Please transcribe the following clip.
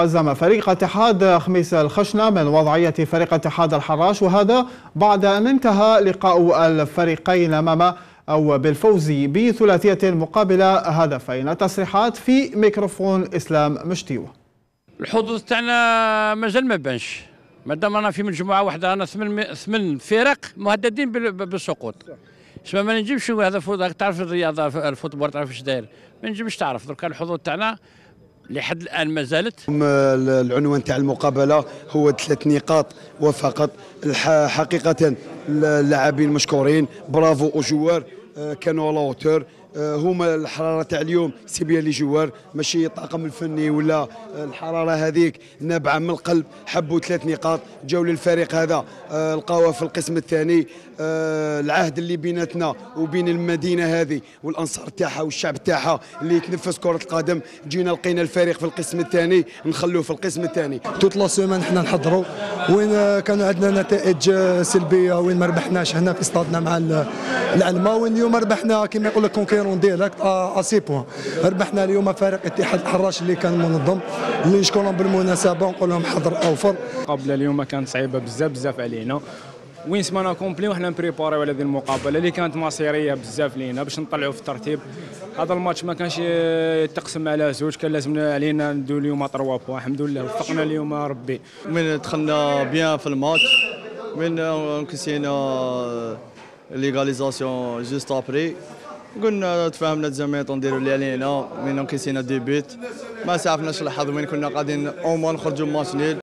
عزم فريق اتحاد خميس الخشنة من وضعية فريق اتحاد الحراش وهذا بعد أن انتهى لقاء الفريقين أمام أو بالفوز بثلاثية مقابل هدفين التصريحات في ميكروفون إسلام مشتيوة الحظوظ تاعنا مازال ما بانش. مادام أنا في مجموعه واحدة أنا ثمن ثمن فرق مهددين بالسقوط. شباب ما نجمش هذا تعرف الرياضة الفوتبول تعرف إيش داير. ما نجمش تعرف. درك الحظوظ تاعنا لحد الآن ما زالت؟ العنوان تاع المقابلة هو ثلاث نقاط وفقط. حقيقة اللاعبين مشكورين. برافو وجوار آه، كانوا على هما الحرارة تاع اليوم. سي لي جوار ماشي الطاقم الفني ولا الحرارة هذيك. نابعه من القلب حبوا ثلاث نقاط. جاوا للفريق هذا. آه، لقاوه في القسم الثاني. آه، العهد اللي بيناتنا وبين المدينة هذه والأنصار تاعها والشعب تاعها اللي يتنفس كرة القدم. جينا لقينا الفريق في القسم الثاني. نخلوه في القسم الثاني. toute la semaine حنا نحضروا. وين كانوا عندنا نتائج سلبية وين ما ربحناش هنا في استادنا مع العلمه وين اليوم ربحنا كما يقول لك concurrent direct à six points ربحنا اليوم فريق اتحاد الحراش اللي كان منظم. اللي نشكرهم بالمناسبه ونقول لهم حضر أوفر. قبل اليوم كانت صعيبة بزاف بزاف علينا. وين سمانة complète وحنا نبريباريو على هذه المقابلة اللي كانت مصيرية بزاف لينا باش نطلعوا في الترتيب. هذا الماتش ما كانش يتقسم على زوج كان لازم علينا ندو اليوم 3 بوان. الحمد لله وفقنا اليوم ربي. من دخلنا بيان في الماتش من كسينا ليغاليزاسيون جوست أبري. قلنا تفاهمنا الزميط نديروا اللي علينا. من كيسينا دي بيت. ما سعفناش الحظ وين كنا قاعدين. أو نخرجوا ماتش